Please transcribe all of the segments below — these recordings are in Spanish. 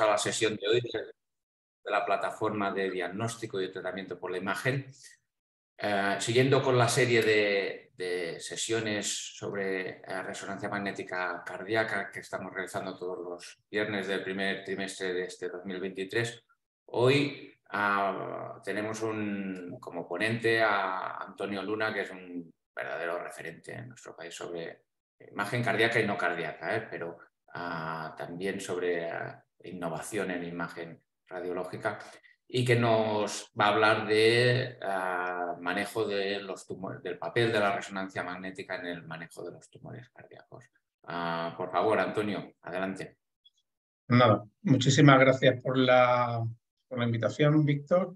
a la sesión de hoy de, la plataforma de diagnóstico y tratamiento por la imagen. Eh, siguiendo con la serie de, sesiones sobre eh, resonancia magnética cardíaca que estamos realizando todos los viernes del primer trimestre de este 2023, hoy ah, tenemos un, como ponente a Antonio Luna, que es un verdadero referente en nuestro país sobre imagen cardíaca y no cardíaca, ¿eh? pero ah, también sobre ah, innovación en imagen radiológica y que nos va a hablar de ah, manejo de los tumores, del papel de la resonancia magnética en el manejo de los tumores cardíacos. por favor, Antonio, adelante. Nada, muchísimas gracias por la, por la invitación, Víctor.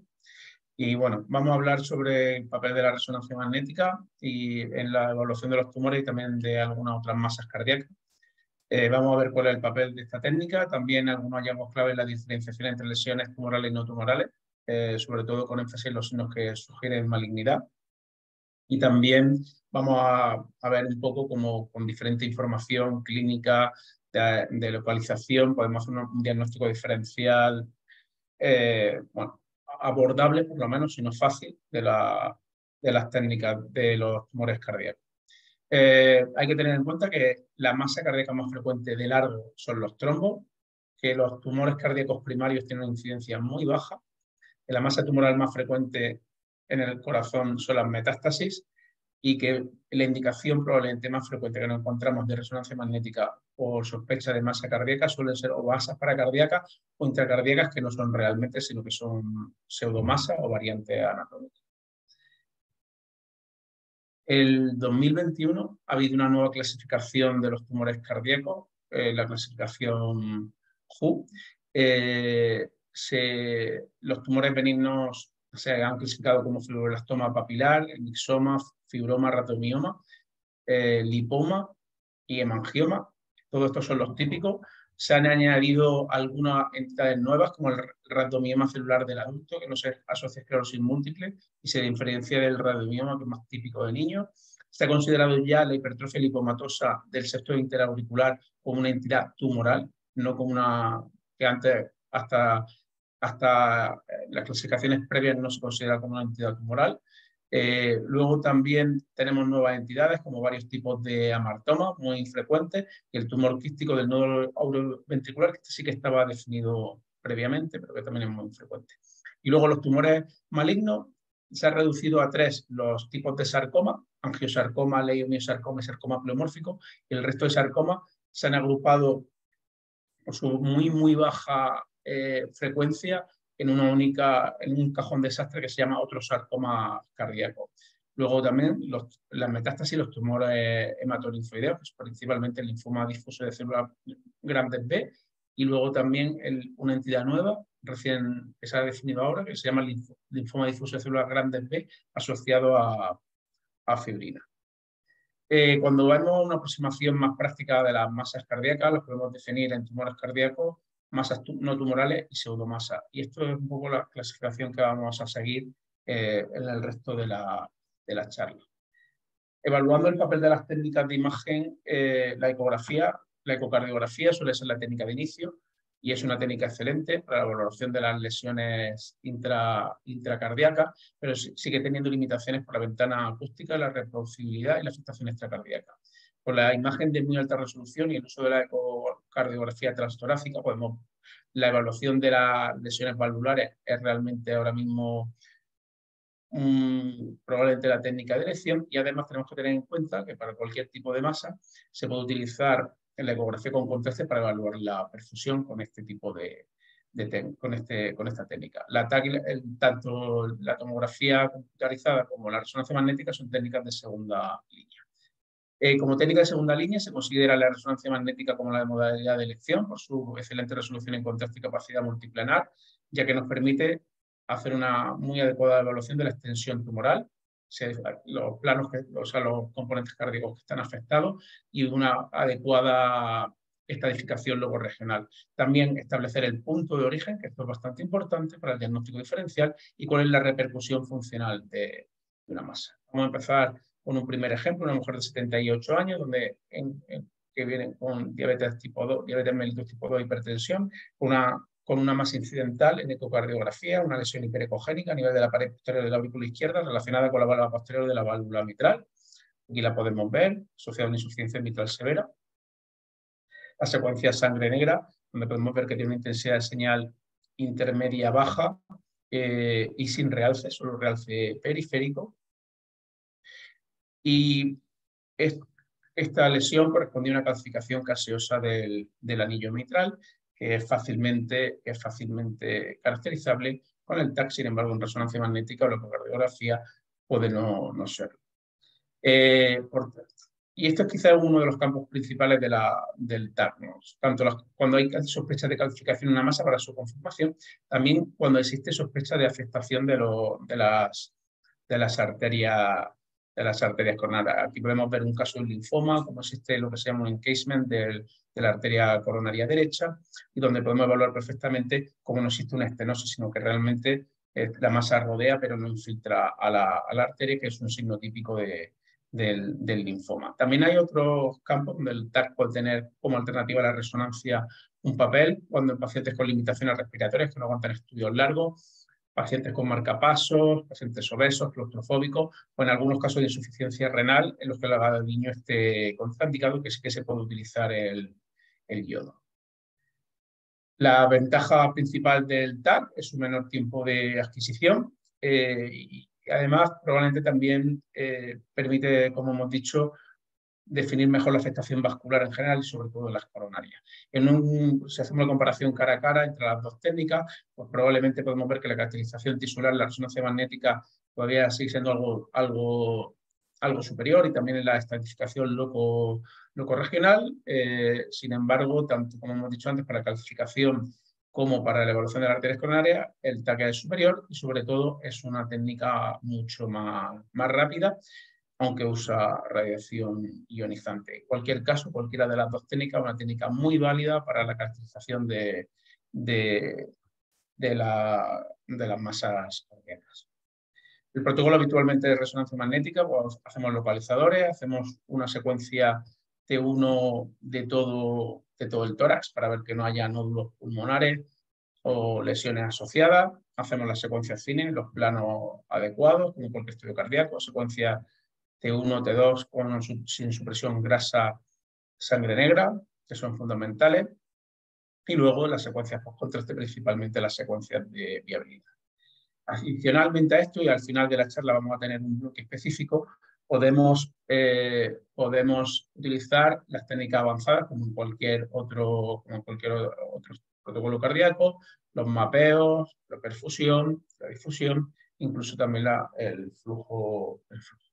Y bueno, vamos a hablar sobre el papel de la resonancia magnética y en la evaluación de los tumores y también de algunas otras masas cardíacas. Eh, vamos a ver cuál es el papel de esta técnica, también algunos hallazgos clave en la diferenciación entre lesiones tumorales y no tumorales, eh, sobre todo con énfasis en los signos que sugieren malignidad. Y también vamos a, ver un poco cómo con diferente información clínica de, localización podemos hacer un, diagnóstico diferencial eh, bueno, abordable, por lo menos, si no fácil, de, de las técnicas de los tumores cardíacos. Eh, hay que tener en cuenta que la masa cardíaca más frecuente de largo son los trombos, que los tumores cardíacos primarios tienen una incidencia muy baja, que la masa tumoral más frecuente en el corazón son las metástasis y que la indicación probablemente más frecuente que nos encontramos de resonancia magnética por sospecha de masa cardíaca suelen ser o masas paracardíacas o intracardíacas que no son realmente, sino que son pseudomasa o variante anatómica. El 2021 ha habido una nueva clasificación de los tumores cardíacos, eh, la clasificación WHO. Eh, los tumores benignos se han clasificado como fibroblastoma papilar, mixoma, fibroma, ratomioma, eh, lipoma y hemangioma. Todos estos son los típicos. Se han añadido algunas entidades nuevas, como el ratomioma celular del adulto, que no se asocia a esclerosis múltiple y se diferencia del ratomioma, que es más típico de niños. Ha considerado ya la hipertrofia lipomatosa del sector interauricular como una entidad tumoral, no como una que antes, hasta, hasta eh, las clasificaciones previas, no se considera como una entidad tumoral. Eh, luego también tenemos nuevas entidades como varios tipos de amartoma muy infrecuentes y el tumor quístico del nodo auroventricular, que este sí que estaba definido previamente, pero que también es muy infrecuente. Y luego los tumores malignos, se ha reducido a tres los tipos de sarcoma, angiosarcoma, leiomiosarcoma y sarcoma pleomórfico, y el resto de sarcoma se han agrupado por su muy, muy baja eh, frecuencia en, una única, en un cajón desastre que se llama otro sarcoma cardíaco. Luego también las metástasis y los tumores hematolinfoideos, principalmente el linfoma difuso de células grandes B, y luego también una entidad nueva, recién que se ha definido ahora, que se llama linfoma difuso de células grandes B, asociado a, a fibrina. Eh, cuando vemos una aproximación más práctica de las masas cardíacas, las podemos definir en tumores cardíacos masas no tumorales y pseudomasa. Y esto es un poco la clasificación que vamos a seguir eh, en el resto de la, de la, charla. Evaluando el papel de las técnicas de imagen, eh, la ecografía, la ecocardiografía suele ser la técnica de inicio y es una técnica excelente para la valoración de las lesiones intra, intracardíacas, pero sigue teniendo limitaciones por la ventana acústica, la reproducibilidad y la afectación extracardiaca. Con la imagen de muy alta resolución y el uso de la ecocardiografía transtorácica, podemos, la evaluación de las lesiones valvulares es realmente ahora mismo probablemente la técnica de elección y además tenemos que tener en cuenta que para cualquier tipo de masa se puede utilizar la ecografía con contraste para evaluar la perfusión con este tipo de, con, este, con esta técnica. La, tanto la tomografía computarizada como la resonancia magnética son técnicas de segunda línea. Eh, como técnica de segunda línea se considera la resonancia magnética como la modalidad de elección por su excelente resolución en contraste y capacidad multiplanar, ya que nos permite hacer una muy adecuada evaluación de la extensión tumoral, los planos, o sea, los componentes cardíacos que están afectados y una adecuada estadificación luego regional. También establecer el punto de origen, que esto es bastante importante para el diagnóstico diferencial, y cuál es la repercusión funcional de, de una masa. Vamos a empezar con un primer ejemplo, una mujer de 78 años, donde que viene con diabetes tipo 2, diabetes mellitus tipo 2, hipertensión, una con una masa incidental en ecocardiografía, una lesión hiperecogénica a nivel de la pared posterior de la aurícula izquierda relacionada con la válvula posterior de la válvula mitral. Aquí la podemos ver, asociada a una insuficiencia mitral severa. La secuencia sangre negra, donde podemos ver que tiene una intensidad de señal intermedia baja eh, y sin realce, solo realce periférico. Y esta lesión correspondía a una calcificación caseosa del, anillo mitral, que es fácilmente, es fácilmente caracterizable con el TAC, sin embargo, en resonancia magnética o la ecocardiografía puede no, no serlo. Eh, y esto es quizás uno de los campos principales de del TAC, tanto cuando hay sospecha de calcificación en una masa para su confirmación, también cuando existe sospecha de afectación de, de, las, de las arterias de las arterias coronarias. Aquí podemos ver un caso de linfoma, como existe lo que se llama un encasement de la arteria coronaria derecha, y donde podemos evaluar perfectamente cómo no existe una estenosis, sino que realmente eh, la masa rodea pero no infiltra a la, arteria, que es un signo típico de, del, linfoma. También hay otros campos donde el TAC puede tener como alternativa a la resonancia un papel, cuando en pacientes con limitaciones respiratorias que no aguantan estudios largos, pacientes con marcapasos, pacientes obesos, claustrofóbicos o en algunos casos de insuficiencia renal en los que el niño esté contraindicado que sí que se puede utilizar el, yodo. La ventaja principal del TAC es su menor tiempo de adquisición eh, y además probablemente también eh, permite, como hemos dicho, definir mejor la afectación vascular en general y sobre todo en las coronarias. En un, si hacemos la comparación cara a cara entre las dos técnicas, pues probablemente podemos ver que la caracterización tisular, la resonancia magnética todavía sigue siendo algo, algo, algo superior y también en la estratificación loco, loco regional. Eh, sin embargo, tanto como hemos dicho antes, para la calcificación como para la evaluación de las arterias coronarias, el TAC es superior y sobre todo es una técnica mucho más, más rápida aunque usa radiación ionizante. En cualquier caso, cualquiera de las dos técnicas, una técnica muy válida para la caracterización de, de, la, de las masas cardíacas. El protocolo habitualmente de resonancia magnética, pues hacemos localizadores, hacemos una secuencia T1 de todo, de todo el tórax para ver que no haya nódulos pulmonares o lesiones asociadas. Hacemos la secuencia cine, los planos adecuados, como cualquier estudio cardíaco, secuencia T1, T2 con sin supresión grasa sangre negra, que son fundamentales, y luego las secuencias post-contraste, principalmente las secuencias de viabilidad. Adicionalmente a esto, y al final de la charla vamos a tener un bloque específico, podemos, eh, podemos utilizar las técnicas avanzadas como cualquier otro, como cualquier otro protocolo cardíaco, los mapeos, la perfusión, la difusión, incluso también el, flujo, el flujo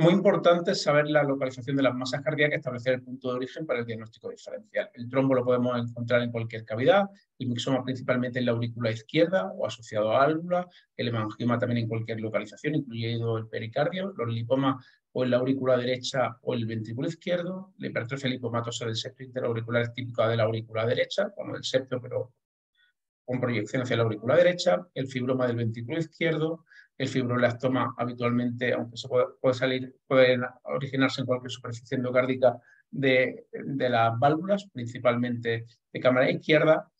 muy importante es saber la localización de las masas cardíacas establecer el punto de origen para el diagnóstico diferencial. El trombo lo podemos encontrar en cualquier cavidad, el mixoma principalmente en la aurícula izquierda o asociado a álvula, el hemangioma también en cualquier localización, incluyendo el pericardio, los lipomas o en la aurícula derecha o el ventrículo izquierdo, la hipertrofia lipomatosa del septo interauricular es típica de la aurícula derecha, como el septo, pero con proyección hacia la aurícula derecha, el fibroma del ventrículo izquierdo, el fibroblastoma habitualmente, aunque se puede, salir, puede originarse en cualquier superficie endocárdica de, de, las válvulas, principalmente de cámara izquierda,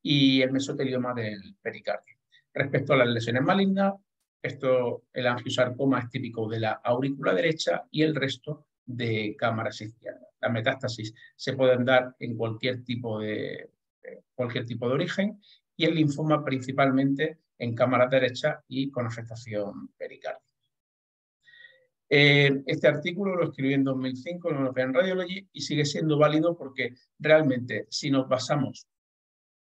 y el mesotelioma del pericardio. Respecto a las lesiones malignas, esto, el angiosarcoma es típico de la aurícula derecha y el resto de cámaras izquierdas. Las metástasis se pueden dar en cualquier tipo de, cualquier tipo de origen y el linfoma principalmente en cámara derecha y con afectación pericárdica. Eh, este artículo lo escribí en 2005 en European Radiology y sigue siendo válido porque realmente si nos basamos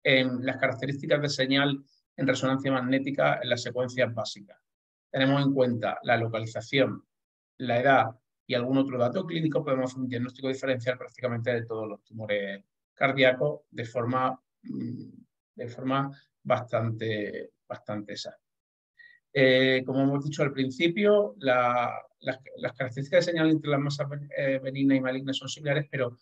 en las características de señal en resonancia magnética en las secuencias básicas, tenemos en cuenta la localización, la edad y algún otro dato clínico, podemos hacer un diagnóstico diferencial prácticamente de todos los tumores cardíacos de forma, mm, de forma bastante, bastante exacta. Eh, como hemos dicho al principio, las, características de señal entre las masas eh, benignas y malignas son similares, pero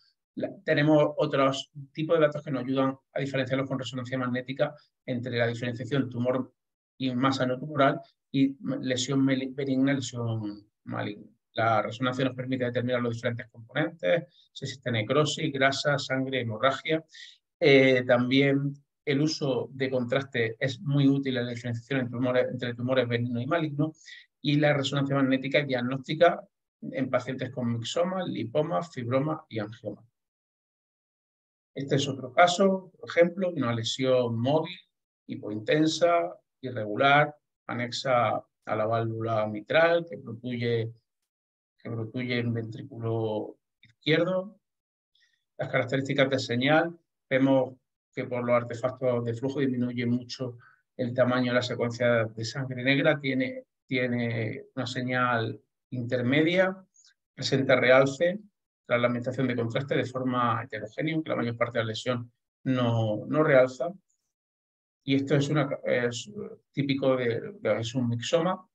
tenemos otros tipos de datos que nos ayudan a diferenciarlos con resonancia magnética entre la diferenciación tumor y masa no tumoral y lesión benigna y lesión maligna. La resonancia nos permite determinar los diferentes componentes, si existe necrosis, grasa, sangre, hemorragia, Eh, también el uso de contraste es muy útil en la diferenciación entre tumores, benignos y malignos y la resonancia magnética y diagnóstica en pacientes con mixoma, lipoma, fibroma y angioma. Este es otro caso, por ejemplo, una lesión móvil, hipointensa, irregular, anexa a la válvula mitral que protuye, que protuye en ventrículo izquierdo. Las características de señal, vemos que por los artefactos de flujo disminuye mucho el tamaño de la secuencia de sangre negra, tiene, tiene una señal intermedia, presenta realce la administración de contraste de forma heterogénea, que la mayor parte de la lesión no, no realza. Y esto es, una, es típico de, es un mixoma.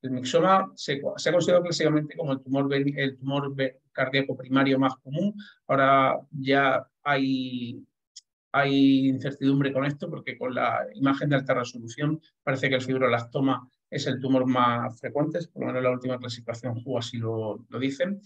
El mixoma se, se, ha considerado clásicamente como el tumor, el tumor cardíaco primario más común. Ahora ya hay, hay incertidumbre con esto porque con la imagen de alta resolución parece que el fibrolastoma es el tumor más frecuente, por lo menos la última clasificación JU así lo, dicen.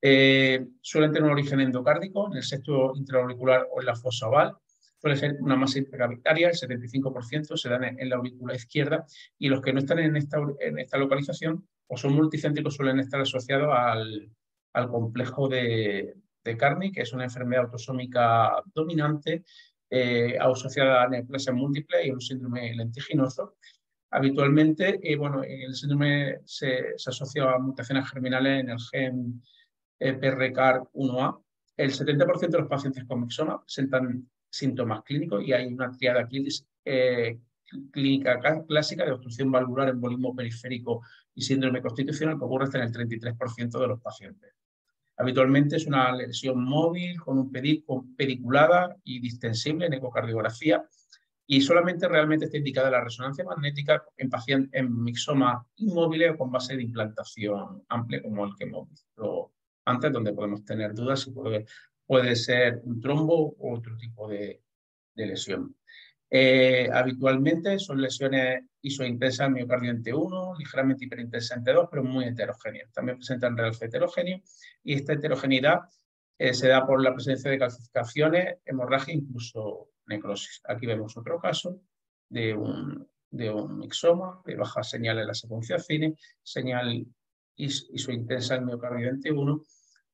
Eh, suelen tener un origen endocárdico en el sexto intraauricular o en la fosa oval. Suele ser una masa intracavitaria, el 75% se dan en la aurícula izquierda y los que no están en esta, localización o son multicéntricos suelen estar asociados al complejo de, de Carney, que es una enfermedad autosómica dominante eh, asociada a neoplasia múltiple y un síndrome lentiginoso. Habitualmente, eh, bueno, el síndrome se, asocia a mutaciones germinales en el gen eh, PRCAR1A. El 70% de los pacientes con mixoma presentan síntomas clínicos y hay una triada eh, clínica clásica de obstrucción valvular, embolismo periférico y síndrome constitucional que ocurre hasta en el 33% de los pacientes. Habitualmente es una lesión móvil con un pediculada y distensible en ecocardiografía y solamente realmente está indicada la resonancia magnética en, pacientes, en mixoma inmóviles o con base de implantación amplia como el que hemos visto antes, donde podemos tener dudas si puede, ser un trombo u otro tipo de lesión. Eh, habitualmente son lesiones isointensas en miocardio en T1, ligeramente hiperintensas en T2, pero muy heterogéneas. También presentan realce heterogéneo y esta heterogeneidad eh, se da por la presencia de calcificaciones, hemorragia e incluso necrosis. Aquí vemos otro caso de un, de un mixoma de baja señal en la secuencia cine, señal isointensa en miocardio en T1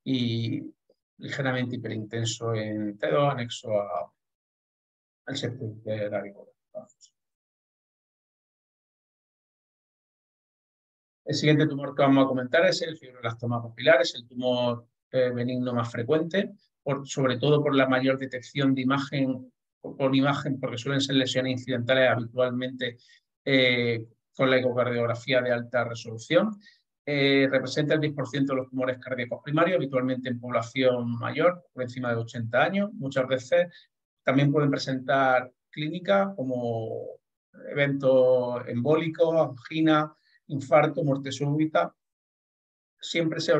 y ligeramente hiperintenso en T2, anexo a el sector de la El siguiente tumor que vamos a comentar es el fibroblastoma papilar, es el tumor eh, benigno más frecuente, sobre todo por la mayor detección de imagen, por, imagen, porque suelen ser lesiones incidentales habitualmente eh, con la ecocardiografía de alta resolución. Eh, representa el 10% de los tumores cardíacos primarios, habitualmente en población mayor, por encima de 80 años. Muchas veces también pueden presentar clínica como eventos embólicos, angina, infarto, muerte súbita. Siempre se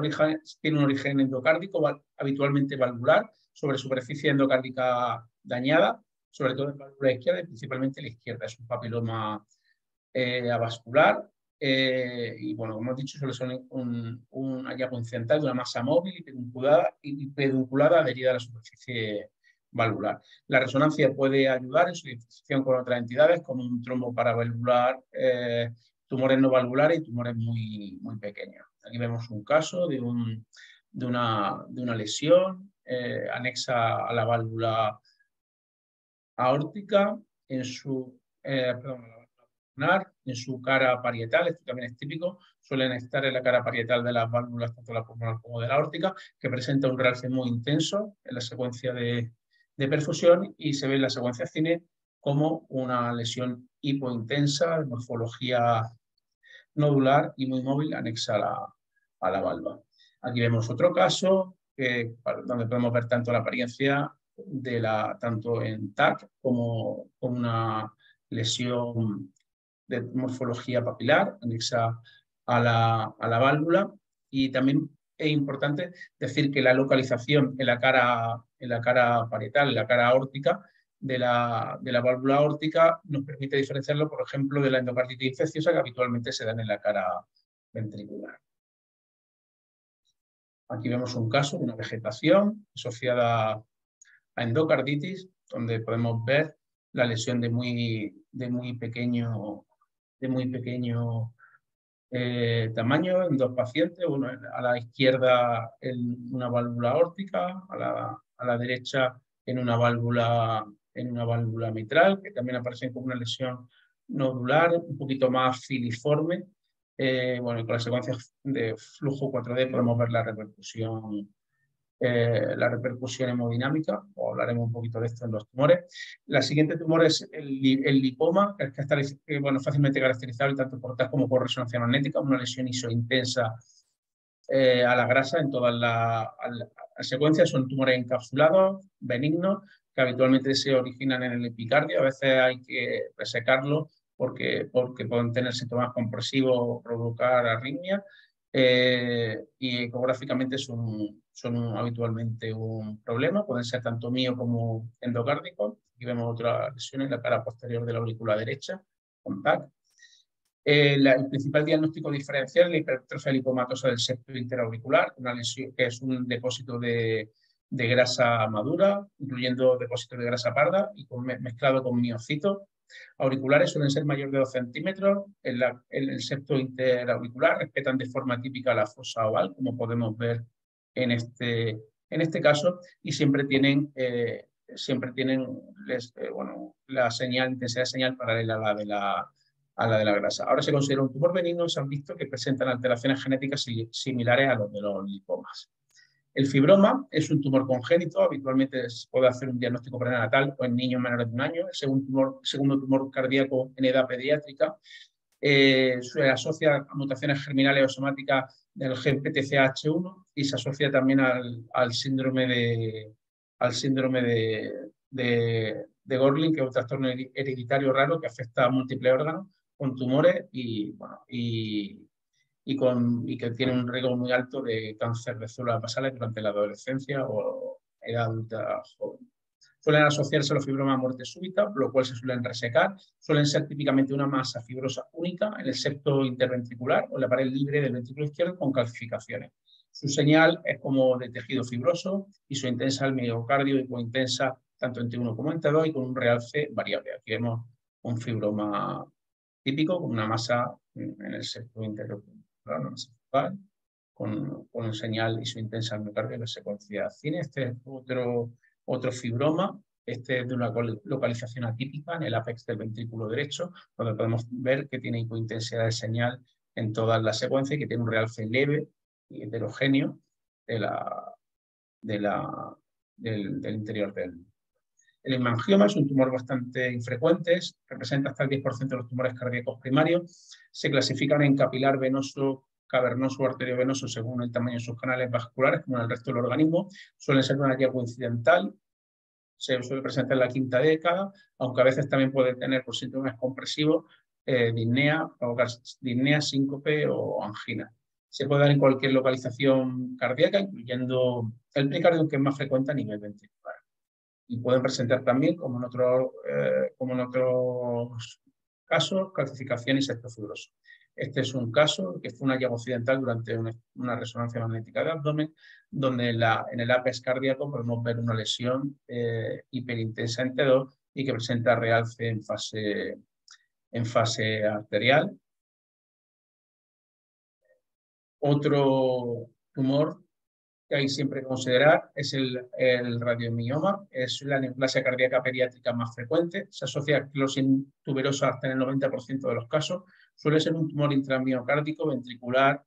tiene un origen endocárdico, habitualmente valvular, sobre superficie endocárdica dañada, sobre todo en la válvula izquierda y principalmente la izquierda. Es un papiloma eh, avascular eh, y, bueno, como hemos dicho, suele ser un, un hallazgo incidental de una masa móvil y pedunculada, y pedunculada adherida a la superficie valvular. La resonancia puede ayudar en su diferenciación con otras entidades, como un trombo paravalvular, eh, tumores no valvulares y tumores muy, muy pequeños. Aquí vemos un caso de, un, de, una, de una, lesión eh, anexa a la válvula aórtica en su, eh, perdón, en su cara parietal, esto también es típico, suelen estar en la cara parietal de las válvulas, tanto la pulmonar como de la aórtica, que presenta un realce muy intenso en la secuencia de, de perfusión y se ve en la secuencia cine como una lesión hipointensa morfología nodular y muy móvil anexa a la, a la valva. Aquí vemos otro caso que, donde podemos ver tanto la apariencia de la, tanto en TAC como, como una lesión de morfología papilar anexa a la, a la válvula y también es importante decir que la localización en la cara, en la cara parietal, en la cara aórtica de la, de la válvula aórtica nos permite diferenciarlo, por ejemplo, de la endocarditis infecciosa que habitualmente se dan en la cara ventricular. Aquí vemos un caso de una vegetación asociada a endocarditis donde podemos ver la lesión de muy, de muy pequeño, de muy pequeño eh, tamaño en dos pacientes, uno a la izquierda en una válvula órtica, a la, a la derecha en una válvula en una válvula mitral, que también aparece como una lesión nodular, un poquito más filiforme. Eh, bueno, con la secuencia de flujo 4D podemos ver la repercusión, eh, la repercusión hemodinámica, o hablaremos un poquito de esto en los tumores. La siguiente tumor es el, lipoma, que está bueno, fácilmente caracterizable tanto por TAC como por resonancia magnética, una lesión isointensa eh, a la grasa en todas las secuencias. Son tumores encapsulados, benignos, que habitualmente se originan en el epicardio. A veces hay que resecarlo porque, porque pueden tener síntomas compresivos o provocar arritmia. Eh, y ecográficamente son, son habitualmente un problema, pueden ser tanto mío como endocárdico. Aquí vemos otra lesión en la cara posterior de la aurícula derecha, con. Eh, el principal diagnóstico diferencial es la hipertrofia lipomatosa del septo interauricular, una lesión que es un depósito de, de grasa madura, incluyendo depósitos de grasa parda y mezclado con miocitos. Auriculares suelen ser mayores de 2 centímetros. En, el septo interauricular respetan de forma típica la fosa oval, como podemos ver en este, en este caso, y siempre tienen, eh, siempre tienen eh, bueno, la señal, intensidad de señal paralela a la de la, a la de la grasa. Ahora se considera un tumor benigno, se han visto que presentan alteraciones genéticas similares a los de los lipomas. El fibroma es un tumor congénito, habitualmente se puede hacer un diagnóstico prenatal o en niños menores de un año, el segundo tumor, segundo tumor cardíaco en edad pediátrica. Eh, se asocia a mutaciones germinales o somáticas del gen PTCH1 y se asocia también al, síndrome de, al síndrome de Gorlin, que es un trastorno hereditario raro que afecta a múltiples órganos con tumores y, bueno, y, y, con, y que tiene un riesgo muy alto de cáncer de células basales durante la adolescencia o edad adulta joven. Suelen asociarse los fibromas a muerte súbita, lo cual se suelen resecar. Suelen ser típicamente una masa fibrosa única en el septo interventricular o en la pared libre del ventrículo izquierdo con calcificaciones. Su señal es como de tejido fibroso y su intensa al miocardio y intensa tanto en T1 como en T2 y con un realce variable. Aquí vemos un fibroma típico con una masa en el septo interventricular con, con un señal intensa miocardio de secuencia cine. Este es otro, otro fibroma. Este es de una localización atípica en el apex del ventrículo derecho, donde podemos ver que tiene hipointensidad de señal en todas las secuencias y que tiene un realce leve y heterogéneo de la, de la, del, del interior del, el hemangioma es un tumor bastante infrecuente, representa hasta el 10% de los tumores cardíacos primarios. Se clasifican en capilar venoso, cavernoso o arteriovenoso según el tamaño de sus canales vasculares, como en el resto del organismo. Suelen ser una hallazgo incidental, se suele presentar en la quinta década, aunque a veces también puede tener por síntomas compresivos eh, disnea, disnea, síncope o angina. Se puede dar en cualquier localización cardíaca, incluyendo el pericardio, que es más frecuente a nivel ventricular y pueden presentar también, como en, otro, eh, como en otros casos, calcificación y. Este es un caso que fue un hallazgo occidental durante una, resonancia magnética de abdomen, donde la, en el APES cardíaco podemos ver una lesión eh, hiperintensa en T2 y que presenta realce en fase, en fase arterial. Otro tumor que hay siempre que considerar es el, el radiomioma, es la neoplasia cardíaca pediátrica más frecuente, se asocia a esclerosis tuberosa hasta en el 90% de los casos, suele ser un tumor intramiocárdico ventricular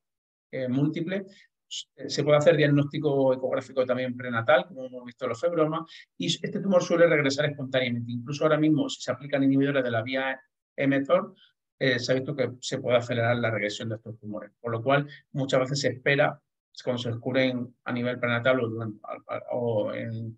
eh, múltiple, se puede hacer diagnóstico ecográfico también prenatal, como hemos visto los febromas, y este tumor suele regresar espontáneamente. Incluso ahora mismo, si se aplican inhibidores de la vía mTOR, eh, se ha visto que se puede acelerar la regresión de estos tumores, por lo cual muchas veces se espera cuando se descubren a nivel prenatal o, en,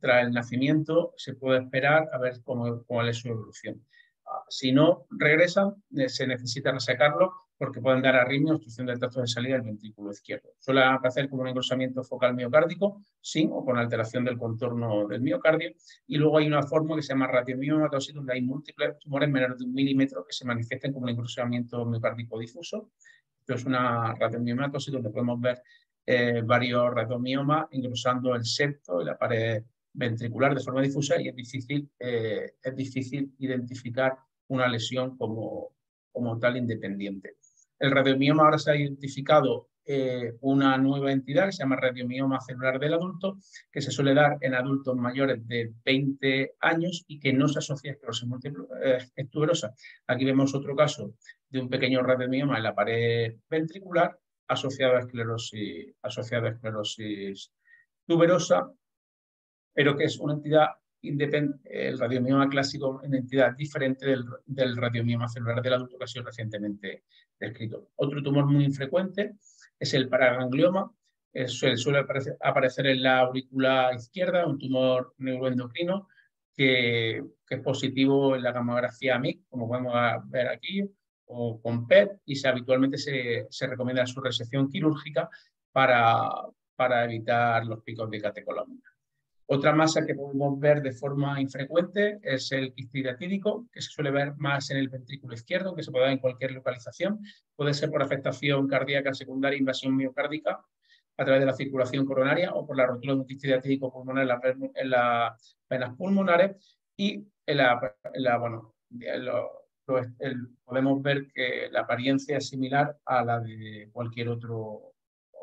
tras el nacimiento, se puede esperar a ver cómo, cuál es su evolución. Ah, si no regresan, eh, se necesita resecarlo porque pueden dar arritmia obstrucción del tracto de salida del ventrículo izquierdo. Suele aparecer como un engrosamiento focal miocárdico, sin o con alteración del contorno del miocardio. Y luego hay una forma que se llama radiomiomatosis, donde hay múltiples tumores menores de un milímetro que se manifiestan como un engrosamiento miocárdico difuso esto es una radiomiomatosis donde podemos ver eh, varios radiomiomas engrosando el septo y la pared ventricular de forma difusa y es difícil, eh, es difícil identificar una lesión como, como tal independiente. El radiomioma ahora se ha identificado eh, una nueva entidad que se llama radiomioma celular del adulto, que se suele dar en adultos mayores de 20 años y que no se asocia a esclerosis múltiple tuberosa. Aquí vemos otro caso de un pequeño radiomioma en la pared ventricular asociado a esclerosis, asociado a esclerosis tuberosa, pero que es una entidad el radiomioma clásico una entidad diferente del, del radiomioma celular del adulto que ha sido recientemente descrito. Otro tumor muy infrecuente es el paraganglioma, suele aparecer, en la aurícula izquierda, un tumor neuroendocrino que, es positivo en la gamografía MIC, como podemos ver aquí, o con PET, y se, habitualmente se, se recomienda su resección quirúrgica para, para evitar los picos de catecolamina. Otra masa que podemos ver de forma infrecuente es el histidatídico, que se suele ver más en el ventrículo izquierdo, que se puede dar en cualquier localización. Puede ser por afectación cardíaca secundaria, invasión miocárdica, a través de la circulación coronaria o por la rotura de un pulmonar en, las venas pulmonares. Y en la, bueno, podemos ver que la apariencia es similar a la de cualquier otra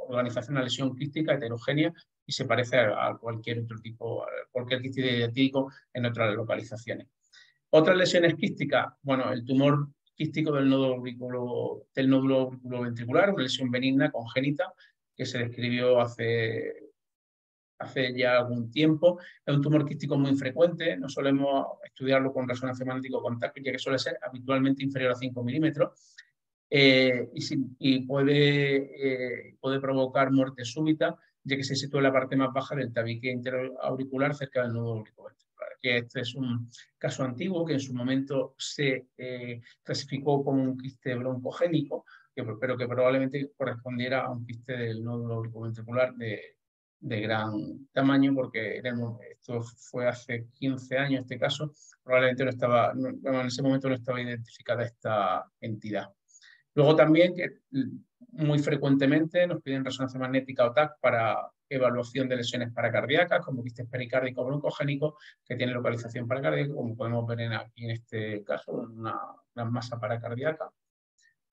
organización, una lesión quística heterogénea y se parece a, cualquier otro tipo, cualquier quístico en otras localizaciones. Otras lesiones quísticas, bueno, el tumor quístico del nódulo, del nódulo ventricular, una lesión benigna congénita que se describió hace, hace ya algún tiempo. Es un tumor quístico muy frecuente, no solemos estudiarlo con resonancia magnético contacto, ya que suele ser habitualmente inferior a 5 milímetros. Eh, y, puede, eh, puede provocar muerte súbita ya que se sitúa en la parte más baja del tabique interauricular cerca del nodo auriculoventricular. Que este es un caso antiguo que en su momento se eh, clasificó como un quiste broncogénico, pero que probablemente correspondiera a un quiste del nódulo auriculoventricular de, de gran tamaño, porque esto fue hace 15 años este caso, probablemente no estaba, en ese momento no estaba identificada esta entidad. Luego también que muy frecuentemente nos piden resonancia magnética o TAC para evaluación de lesiones paracardíacas, como quistes pericárdico broncogénico, que tiene localización paracardíaca, como podemos ver en, aquí en este caso, una, masa paracardíaca.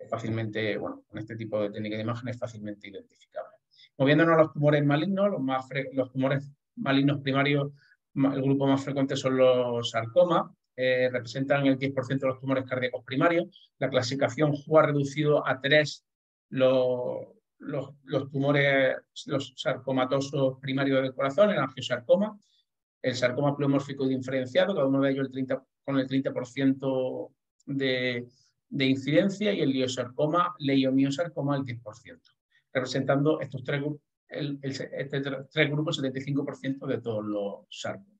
Fácilmente, bueno, con este tipo de técnica de imagen es fácilmente identificable. Moviéndonos a los tumores malignos, los, más los tumores malignos primarios, el grupo más frecuente son los sarcomas, eh, representan el 10% de los tumores cardíacos primarios. La clasificación ha reducido a tres los, los, tumores, los sarcomatosos primarios del corazón, el angiosarcoma, el sarcoma pleomórfico diferenciado, cada uno de ellos el 30, con el 30% de, de, incidencia, y el liosarcoma, leiomiosarcoma, el 10%, representando estos tres, el, este tres grupos el 75% de todos los sarcomas.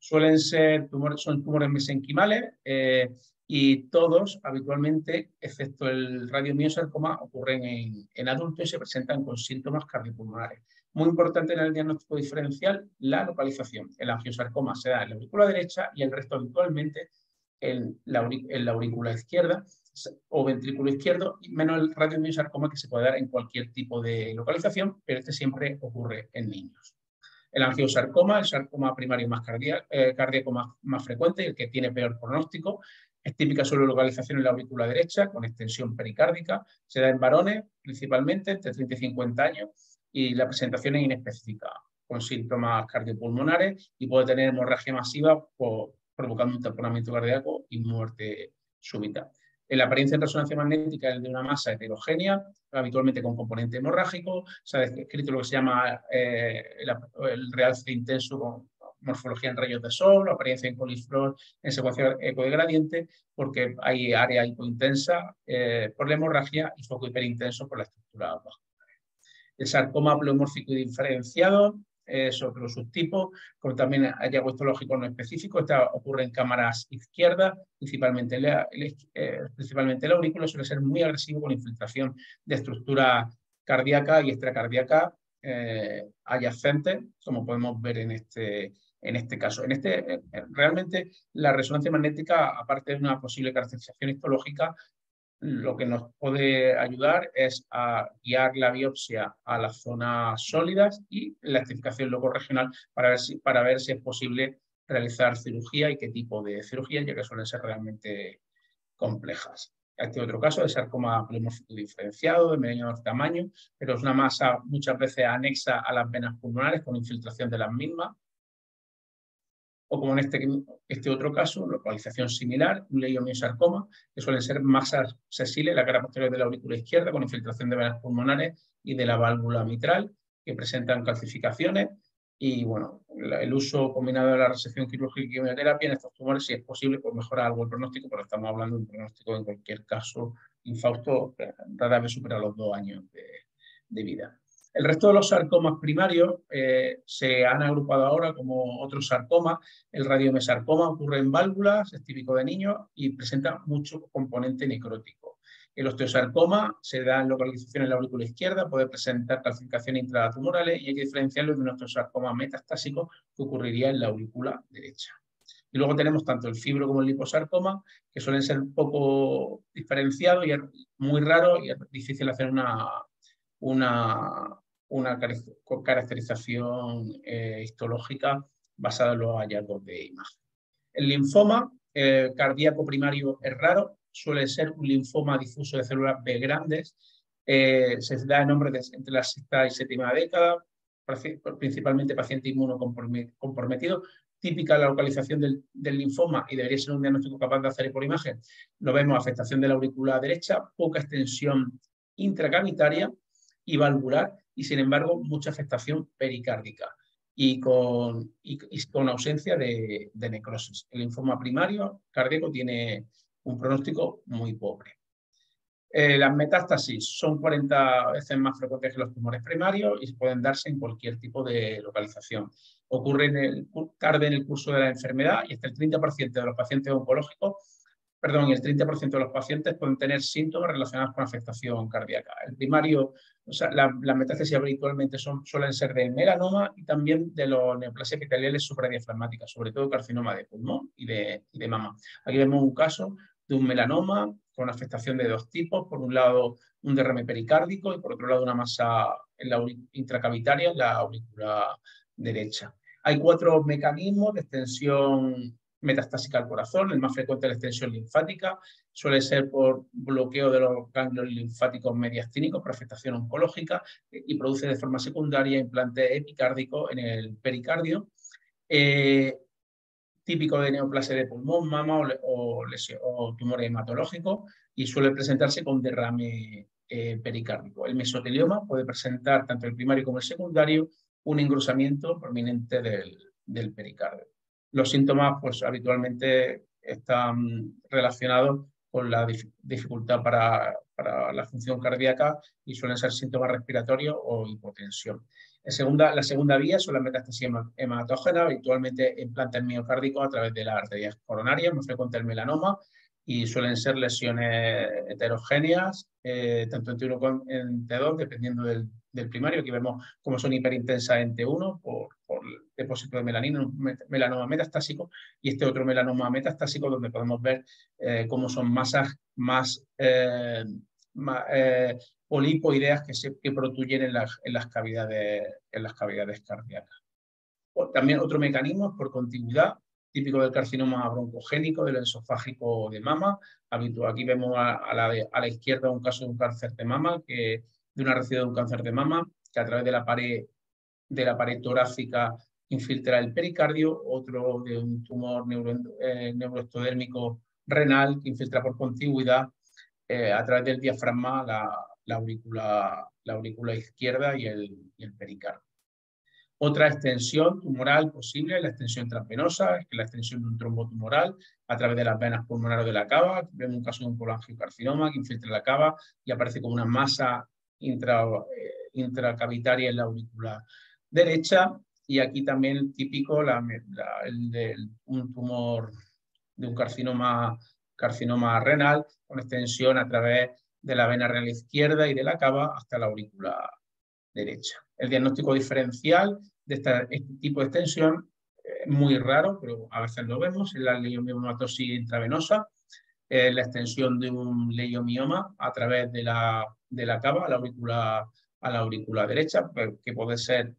Suelen ser tumores, son tumores mesenquimales, eh, y todos habitualmente, excepto el radiomiosarcoma, ocurren en, adultos y se presentan con síntomas cardiopulmonares. Muy importante en el diagnóstico diferencial, la localización. El angiosarcoma se da en la aurícula derecha y el resto habitualmente en la, en la aurícula izquierda o ventrículo izquierdo, menos el radiomiosarcoma que se puede dar en cualquier tipo de localización, pero este siempre ocurre en niños. El angiosarcoma, el sarcoma primario más eh, cardíaco, más, más, frecuente, el que tiene peor pronóstico, es típica solo localización en la aurícula derecha, con extensión pericárdica. Se da en varones, principalmente, entre 30 y 50 años, y la presentación es inespecífica, con síntomas cardiopulmonares y puede tener hemorragia masiva provocando un taponamiento cardíaco y muerte súbita. En la apariencia en resonancia magnética es de una masa heterogénea, habitualmente con componente hemorrágico. Se ha descrito lo que se llama eh, el realce intenso con morfología en rayos de sol, apariencia en coliflor en secuencia eco de gradiente, porque hay área hipointensa eh, por la hemorragia y foco hiperintenso por la estructura baja. El sarcoma pleomórfico diferenciado es otro subtipo, como también hay algo histológico no específico. Esta ocurre en cámaras izquierdas, principalmente la, eh, principalmente el aurículo, suele ser muy agresivo con infiltración de estructura cardíaca y extracardíaca eh, adyacente, como podemos ver en este, en este caso. En este, eh, realmente la resonancia magnética, aparte de una posible caracterización histológica, lo que nos puede ayudar es a guiar la biopsia a las zonas sólidas y la certificación loco regional para ver, si, para ver si es posible realizar cirugía y qué tipo de cirugía, ya que suelen ser realmente complejas. Este otro caso de sarcoma pulmónico diferenciado, de menor tamaño, pero es una masa muchas veces anexa a las venas pulmonares con infiltración de las mismas. O como en este, este otro caso, localización similar, un leiomiosarcoma, que suelen ser masas sesiles la cara posterior de la aurícula izquierda con infiltración de venas pulmonares y de la válvula mitral, que presentan calcificaciones y bueno, el uso combinado de la resección quirúrgica y quimioterapia en estos tumores, si es posible, pues mejora algo el pronóstico, pero estamos hablando de un pronóstico en cualquier caso infausto, rara vez supera los dos años de, vida. El resto de los sarcomas primarios eh, se han agrupado ahora como otros sarcomas. El radiomesarcoma ocurre en válvulas, es típico de niños y presenta mucho componente necrótico. El osteosarcoma se da en localización en la aurícula izquierda, puede presentar calcificaciones intratumorales y hay que diferenciarlo de un osteosarcoma metastásico que ocurriría en la aurícula derecha. Y luego tenemos tanto el fibro como el liposarcoma, que suelen ser poco diferenciados y muy raro y es difícil hacer una, una, una caracterización eh, histológica basada en los hallazgos de imagen. El linfoma eh, cardíaco primario es raro, suele ser un linfoma difuso de células B grandes. Eh, se da el nombre de, entre la sexta y séptima década, principalmente paciente inmunocomprometido. Típica la localización del, linfoma y debería ser un diagnóstico capaz de hacer por imagen. Lo vemos afectación de la aurícula derecha, poca extensión intracavitaria y valvular y sin embargo mucha afectación pericárdica y con, con ausencia de, de necrosis. El linfoma primario cardíaco tiene un pronóstico muy pobre. Eh, las metástasis son 40 veces más frecuentes que los tumores primarios y pueden darse en cualquier tipo de localización. Ocurre en el, tarde en el curso de la enfermedad y hasta el 30% de los pacientes oncológicos, perdón, el 30% de los pacientes pueden tener síntomas relacionados con afectación cardíaca. El primario, o sea, las metástasis habitualmente son, suelen ser de melanoma y también de los neoplasias epiteliales supradiafragmáticas, sobre todo carcinoma de pulmón y de, y de mama. Aquí vemos un caso de un melanoma con afectación de dos tipos. Por un lado, un derrame pericárdico y por otro lado, una masa en la intracavitaria en la aurícula derecha. Hay cuatro mecanismos de extensión metastásica al corazón. El más frecuente es la extensión linfática. Suele ser por bloqueo de los ganglios linfáticos mediastínicos por afectación oncológica y produce de forma secundaria implante epicárdico en el pericardio. Eh, típico de neoplasia de pulmón, mama o, o, tumor hematológico y suele presentarse con derrame eh, pericárdico. El mesotelioma puede presentar tanto el primario como el secundario un engrosamiento prominente del, pericardio. Los síntomas pues, habitualmente están relacionados con la dificultad para, para la función cardíaca y suelen ser síntomas respiratorios o hipotensión. La segunda, vía son las metástasis hematógenas, habitualmente implantes miocárdicos a través de las arterias coronarias, muy frecuente el melanoma, y suelen ser lesiones heterogéneas, eh, tanto en T1 como en T2, dependiendo del, primario. Aquí vemos cómo son hiperintensas en T1 por, por depósito de melanina, melanoma metastásico, y este otro melanoma metastásico donde podemos ver eh, cómo son masas más, eh, polipoideas que, se, que protuyen en las, en las, cavidades, en las cavidades cardíacas. También otro mecanismo es por continuidad, típico del carcinoma broncogénico, del esofágico de mama. Aquí vemos a, la, a la izquierda un caso de un cáncer de mama, que, de una recibida de un cáncer de mama, que a través de la pared, de la pared torácica infiltra el pericardio, otro de un tumor neuro, eh, neuroestodérmico renal que infiltra por continuidad eh, a través del diafragma la, la aurícula, la aurícula izquierda y el, pericardio. Otra extensión tumoral posible es la extensión transvenosa, es la extensión de un trombo tumoral a través de las venas pulmonares de la cava. Vemos un caso de un colangiocarcinoma que infiltra la cava y aparece como una masa eh, intracavitaria en la aurícula derecha. Y aquí también típico el de un tumor de un carcinoma, carcinoma renal con extensión a través de la vena renal izquierda y de la cava hasta la aurícula derecha. El diagnóstico diferencial de este tipo de extensión es muy raro, pero a veces lo vemos, es la leiomyomatosis intravenosa. la extensión de un leiomioma a través de la, de la cava a la aurícula, a la aurícula derecha, pues, que puede ser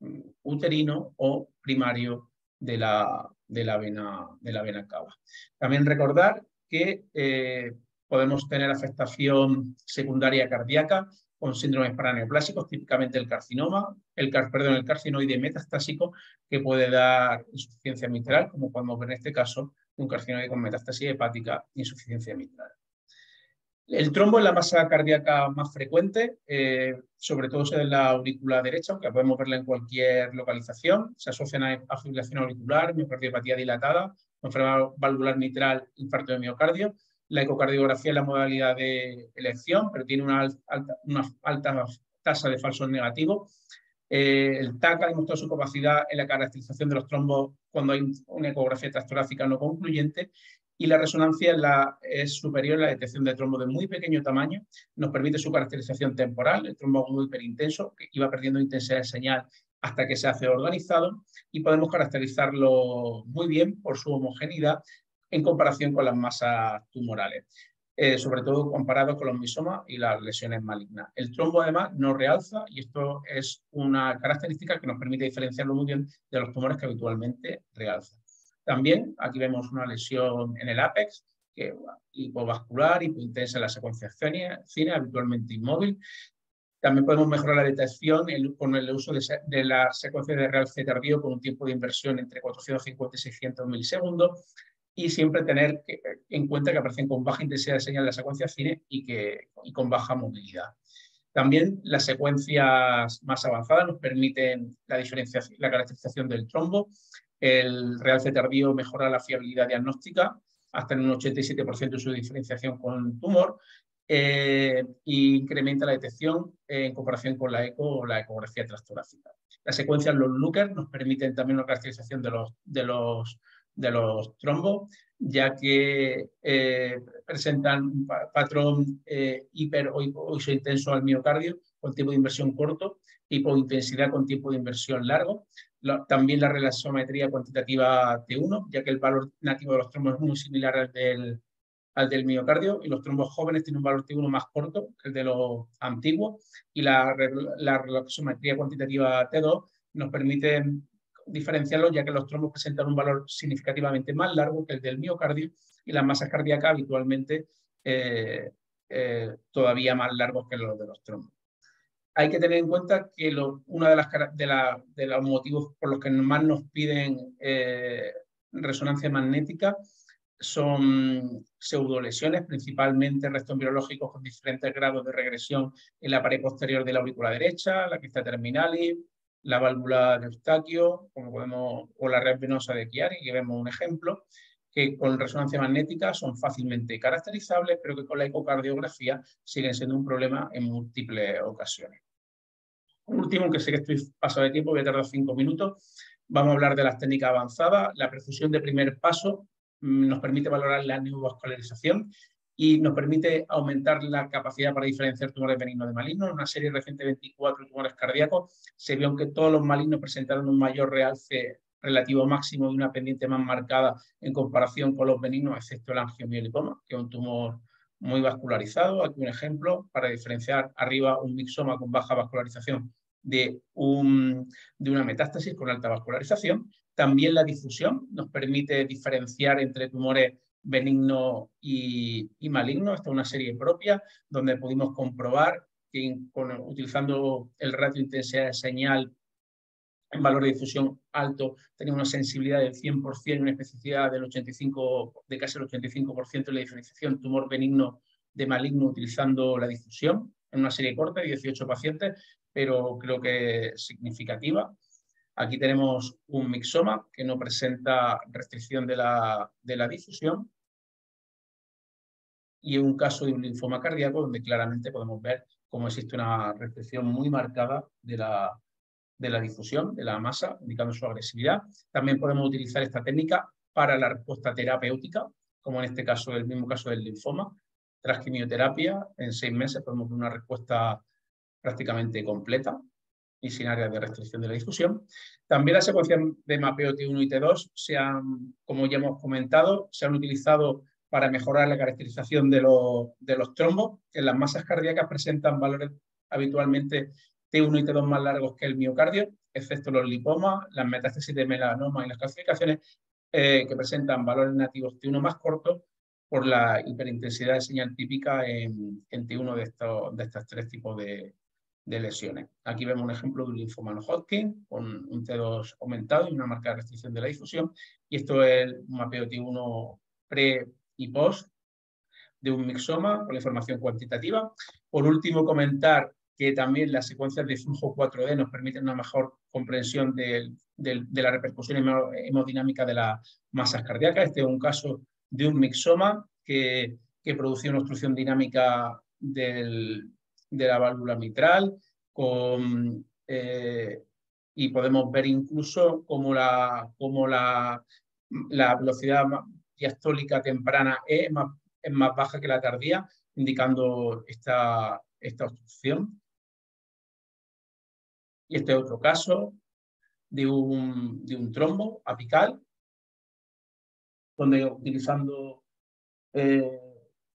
mm, uterino o primario de la, de la, vena, de la vena cava. También recordar que eh, podemos tener afectación secundaria cardíaca con síndromes paraneoplásicos, típicamente el carcinoma, el, perdón, el carcinoide metastásico, que puede dar insuficiencia mitral, como podemos ver en este caso, un carcinoide con metástasis hepática, insuficiencia mitral. El trombo es la masa cardíaca más frecuente, eh, sobre todo en la aurícula derecha, aunque podemos verla en cualquier localización. Se asocian a fibrilación auricular, miocardiopatía dilatada, enfermedad valvular mitral, infarto de miocardio. La ecocardiografía es la modalidad de elección, pero tiene una alta, una alta tasa de falsos negativos. Eh, el TAC ha demostrado su capacidad en la caracterización de los trombos cuando hay una ecografía transtorácica no concluyente y la resonancia es superior a la detección de trombo de muy pequeño tamaño, nos permite su caracterización temporal, el trombo muy hiperintenso, que iba perdiendo intensidad de señal hasta que se hace organizado, y podemos caracterizarlo muy bien por su homogeneidad en comparación con las masas tumorales. Eh, sobre todo comparado con los misomas y las lesiones malignas. El trombo además no realza y esto es una característica que nos permite diferenciarlo muy bien de los tumores que habitualmente realzan. También aquí vemos una lesión en el ápex, que, hipovascular, hipointensa en la secuencia cine, habitualmente inmóvil. También podemos mejorar la detección con el uso de, la secuencia de realce tardío con un tiempo de inversión entre 450 y 600 milisegundos y siempre tener en cuenta que aparecen con baja intensidad de señal de la secuencia cine y, que, y con baja movilidad. También las secuencias más avanzadas nos permiten la, diferenciación, la caracterización del trombo el realce tardío mejora la fiabilidad diagnóstica hasta en un 87% de su diferenciación con tumor eh, e incrementa la detección en comparación con la eco o la ecografía transtorácica. Las secuencias los Looker nos permiten también una caracterización de los, de los, de los trombos, ya que eh, presentan un patrón eh, hiper o intenso al miocardio con tiempo de inversión corto, hipointensidad con tiempo de inversión largo, también la relacionometría cuantitativa T1, ya que el valor nativo de los trombos es muy similar al del, al del miocardio y los trombos jóvenes tienen un valor T1 más corto que el de los antiguos y la, la relacionometría cuantitativa T2 nos permite diferenciarlos ya que los trombos presentan un valor significativamente más largo que el del miocardio y las masas cardíacas habitualmente eh, eh, todavía más largos que los de los trombos hay que tener en cuenta que uno de, las, de, los motivos por los que más nos piden eh, resonancia magnética son pseudolesiones, principalmente restos biológicos con diferentes grados de regresión en la pared posterior de la aurícula derecha, la crista terminalis, la válvula de Eustaquio, como podemos, o la red venosa de Chiari, que vemos un ejemplo, que con resonancia magnética son fácilmente caracterizables, pero que con la ecocardiografía siguen siendo un problema en múltiples ocasiones. Último, que sé que estoy pasado de tiempo, voy a tardar cinco minutos. Vamos a hablar de las técnicas avanzadas. La perfusión de primer paso mm, nos permite valorar la neovascularización y nos permite aumentar la capacidad para diferenciar tumores benignos de malignos. En una serie reciente de 24 tumores cardíacos se vio que todos los malignos presentaron un mayor realce relativo máximo y una pendiente más marcada en comparación con los benignos, excepto el angiomiolipoma, que es un tumor muy vascularizado. Aquí un ejemplo para diferenciar arriba un mixoma con baja vascularización de, un, de una metástasis con alta vascularización. También la difusión nos permite diferenciar entre tumores benignos y, y malignos. Esta es una serie propia donde pudimos comprobar que utilizando el ratio intensidad de señal en valor de difusión alto, tenía una sensibilidad del 100% y una especificidad del 85, de casi el 85% en la diferenciación tumor benigno de maligno utilizando la difusión en una serie corta de 18 pacientes, pero creo que significativa. Aquí tenemos un mixoma que no presenta restricción de la, de la difusión y un caso de un linfoma cardíaco donde claramente podemos ver cómo existe una restricción muy marcada de la, de la difusión de la masa, indicando su agresividad. También podemos utilizar esta técnica para la respuesta terapéutica, como en este caso, el mismo caso del linfoma. Tras quimioterapia, en seis meses podemos ver una respuesta prácticamente completa y sin áreas de restricción de la difusión. También las secuencias de mapeo T1 y T2, se han, como ya hemos comentado, se han utilizado para mejorar la caracterización de los, de los trombos. En las masas cardíacas presentan valores habitualmente T1 y T2 más largos que el miocardio, excepto los lipomas, las metástasis de melanoma y las calcificaciones eh, que presentan valores nativos T1 más cortos por la hiperintensidad de señal típica en, T1 de estos, de estos tres tipos de, lesiones. Aquí vemos un ejemplo de un linfoma no Hodgkin con un T2 aumentado y una marca de restricción de la difusión. Y esto es un mapeo T1 pre y post de un mixoma con la información cuantitativa. Por último, comentar que también las secuencias de flujo 4D nos permiten una mejor comprensión de, la repercusión hemodinámica de las masas cardíacas. Este es un caso de un mixoma que, que producía una obstrucción dinámica de la válvula mitral eh, y podemos ver incluso cómo la, velocidad diastólica temprana es más, baja que la tardía, indicando esta obstrucción. Este es otro caso de un, trombo apical, donde utilizando eh,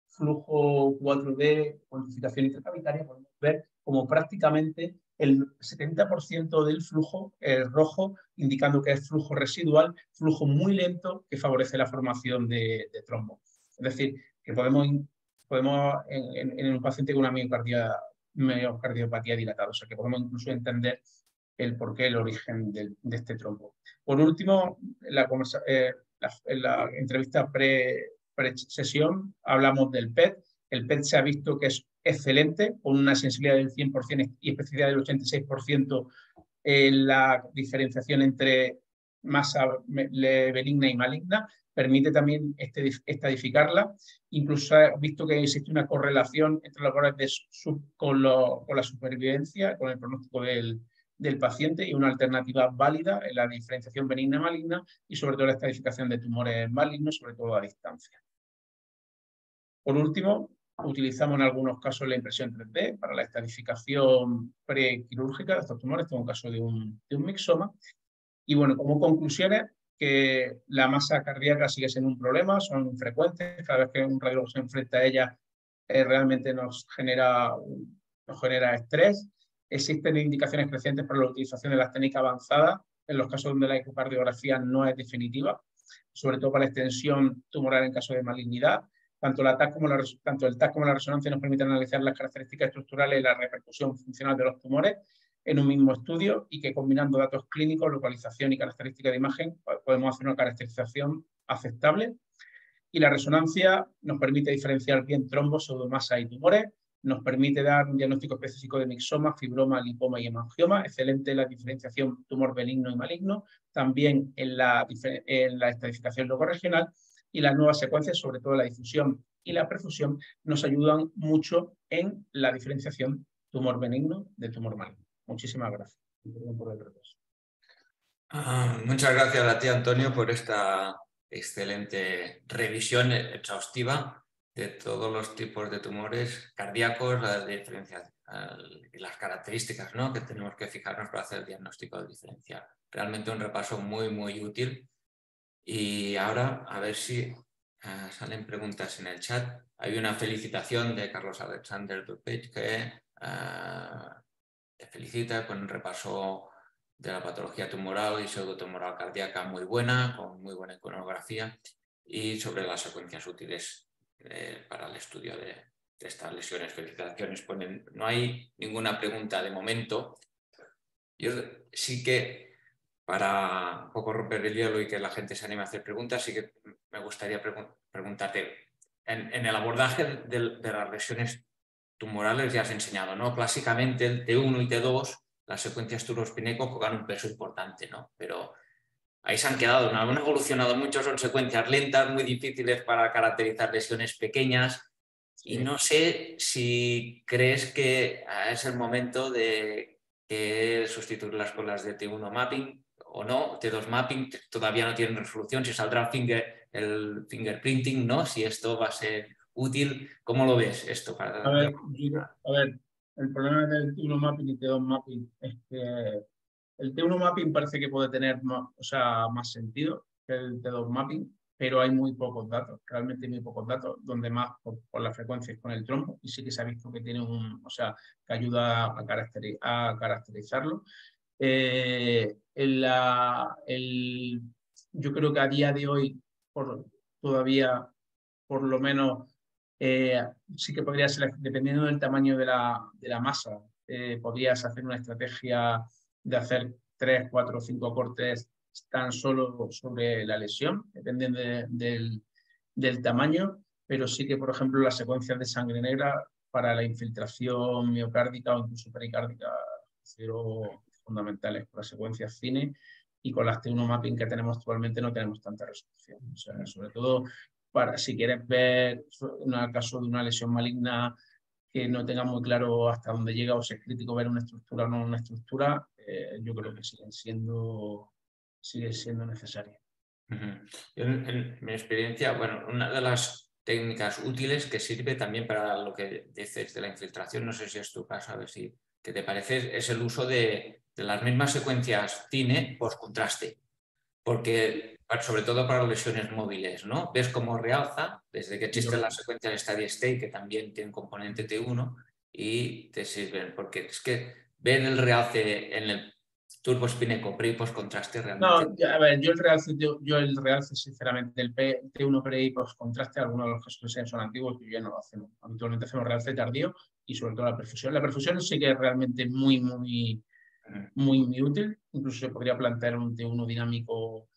flujo 4D, cuantificación intercavitaria, podemos ver como prácticamente el 70% del flujo es rojo, indicando que es flujo residual, flujo muy lento que favorece la formación de, trombo. Es decir, que podemos, podemos en, un paciente con una miocardiopatía dilatada, o sea que podemos incluso entender el porqué, el origen de, este trombo. Por último, la, eh, en la entrevista pre, sesión hablamos del PET. El PET se ha visto que es excelente, con una sensibilidad del 100% y especificidad del 86% en la diferenciación entre masa benigna y maligna. Permite también este, estadificarla. Incluso ha visto que existe una correlación entre los valores de con, con, la supervivencia, con el pronóstico del, del paciente y una alternativa válida en la diferenciación benigna-maligna y sobre todo la estadificación de tumores malignos, sobre todo a distancia. Por último, utilizamos en algunos casos la impresión 3D para la estadificación prequirúrgica de estos tumores, este es un caso de un, de un mixoma. Y bueno, como conclusiones, que la masa cardíaca sigue siendo un problema, son frecuentes, cada vez que un radiólogo se enfrenta a ella eh, realmente nos genera, nos genera estrés Existen indicaciones crecientes para la utilización de las técnicas avanzadas en los casos donde la ecocardiografía no es definitiva, sobre todo para la extensión tumoral en caso de malignidad. Tanto, tanto el TAC como la resonancia nos permiten analizar las características estructurales y la repercusión funcional de los tumores en un mismo estudio y que combinando datos clínicos, localización y características de imagen podemos hacer una caracterización aceptable. Y la resonancia nos permite diferenciar bien trombos, pseudomasa y tumores, nos permite dar un diagnóstico específico de mixoma, fibroma, lipoma y hemangioma. Excelente la diferenciación tumor benigno y maligno, también en la, en la estadificación y las nuevas secuencias, sobre todo la difusión y la perfusión, nos ayudan mucho en la diferenciación tumor benigno de tumor maligno. Muchísimas gracias. Ah, muchas gracias a ti, Antonio, por esta excelente revisión exhaustiva de todos los tipos de tumores cardíacos, la diferencia y las características ¿no? que tenemos que fijarnos para hacer el diagnóstico diferencial. Realmente un repaso muy, muy útil. Y ahora a ver si eh, salen preguntas en el chat. Hay una felicitación de Carlos Alexander Dupech que uh, te felicita con un repaso de la patología tumoral y pseudotumoral cardíaca muy buena, con muy buena iconografía y sobre las secuencias útiles eh, para el estudio de, estas lesiones. Felicitaciones. No hay ninguna pregunta de momento. Yo sí que, para un poco romper el hielo y que la gente se anime a hacer preguntas, sí que me gustaría preguntarte, en, el abordaje de, las lesiones tumorales ya has enseñado, ¿no? Clásicamente el T1 y T2, las secuencias turospineco juegan un peso importante, ¿no? Pero ahí se han quedado, no han evolucionado mucho, son secuencias lentas, muy difíciles para caracterizar lesiones pequeñas. Y no sé si crees que es el momento de que sustituirlas con las de T1 mapping o no, T2 mapping, todavía no tienen resolución, si saldrá finger, el fingerprinting, ¿no? Si esto va a ser útil, ¿cómo lo ves esto? Para... A, ver, a ver, el problema del T1 mapping y T2 mapping es que el T1 mapping parece que puede tener más, o sea, más sentido que el T2 mapping, pero hay muy pocos datos, realmente muy pocos datos, donde más por, la frecuencia es con el trombo, y sí que se ha visto que tiene un, o sea, que ayuda a, a caracterizarlo. Eh, la, el, yo creo que a día de hoy, por, todavía, por lo menos, eh, sí que podría ser, dependiendo del tamaño de la, masa, eh, podrías hacer una estrategia de hacer tres, cuatro o cinco cortes tan solo sobre la lesión, dependiendo del, tamaño, pero sí que, por ejemplo, las secuencias de sangre negra para la infiltración miocárdica o incluso pericárdica considero fundamentales con las secuencias cine y con las T1 mapping que tenemos actualmente no tenemos tanta resolución. Sobre todo si quieres ver el caso de una lesión maligna que no tenga muy claro hasta dónde llega o si es crítico ver una estructura o no una estructura, eh, yo creo que siguen siendo, sigue siendo necesaria. en, mi experiencia, bueno, una de las técnicas útiles que sirve también para lo que dices de la infiltración, no sé si es tu caso, a ver si que te parece, es el uso de, las mismas secuencias cine post-contraste, porque sobre todo para lesiones móviles, ¿no? Ves cómo realza, desde que existen las secuencias steady state, que también tienen componente T1, y te sirven, porque es que ven el realce en el turbo spineco pre y post contraste realmente. No, a ver, yo el realce, yo, el realce sinceramente, el T1 pre y post contraste, algunos de los que son antiguos, yo ya no lo hacemos. Habitualmente hacemos realce tardío y sobre todo la perfusión. La perfusión sí que es realmente muy, muy, muy, muy útil. Incluso se podría plantear un T1 dinámico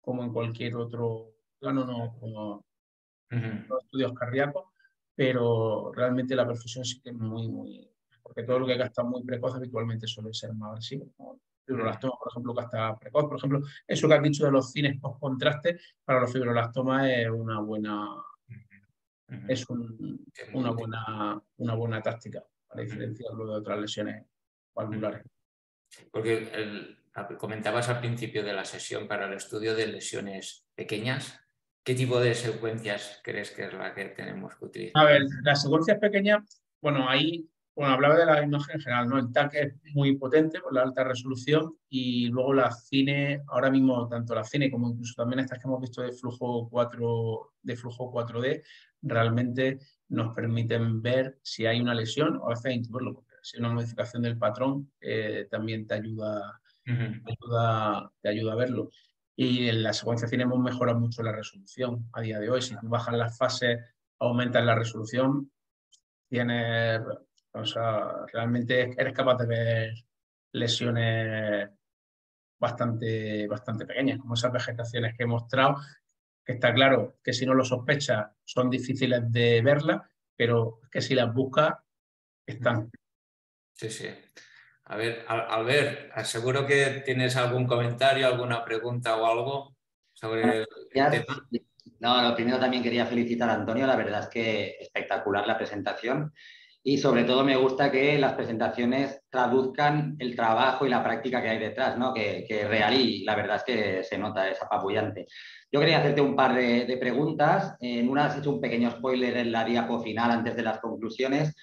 como en cualquier otro plano, no como los estudios cardíacos, pero realmente la perfusión sí que es muy, muy. Porque todo lo que gasta muy precoz habitualmente suele ser más agresivo. Como fibrolastomas, por ejemplo, gasta precoz. Por ejemplo, eso que has dicho de los cines post-contraste, para los fibrolastomas es una buena. Es una, buena, una buena táctica para diferenciarlo de otras lesiones valvulares. Porque comentabas al principio de la sesión para el estudio de lesiones pequeñas. ¿Qué tipo de secuencias crees que es la que tenemos que utilizar? A ver, las secuencias pequeñas, bueno, ahí bueno, hablaba de la imagen en general, ¿no? El TAC es muy potente por la alta resolución y luego la cine, ahora mismo tanto la cine como incluso también estas que hemos visto de flujo 4 de flujo 4D realmente nos permiten ver si hay una lesión o a veces intuirlo, si una modificación del patrón eh, también te ayuda, ayuda, te ayuda a verlo. Y en la secuencia cine hemos mejorado mucho la resolución a día de hoy. Si tú bajas las fases, aumentas la resolución, tienes o sea, realmente eres capaz de ver lesiones bastante, bastante pequeñas, como esas vegetaciones que he mostrado, que está claro que si no lo sospechas son difíciles de verlas, pero que si las buscas están. Sí, sí. A ver, Albert, aseguro que tienes algún comentario, alguna pregunta o algo sobre el tema. No, lo primero también quería felicitar a Antonio, la verdad es que espectacular la presentación y sobre todo me gusta que las presentaciones traduzcan el trabajo y la práctica que hay detrás, ¿no? que, que es real y la verdad es que se nota, es apabullante. Yo quería hacerte un par de, preguntas. En una has hecho un pequeño spoiler en la diapo final antes de las conclusiones